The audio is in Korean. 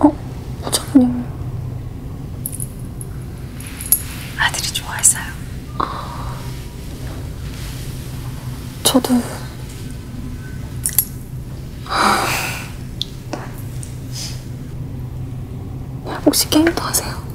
어? 부장님. 아들이 좋아했어요. 저도 혹시 게임도 하세요?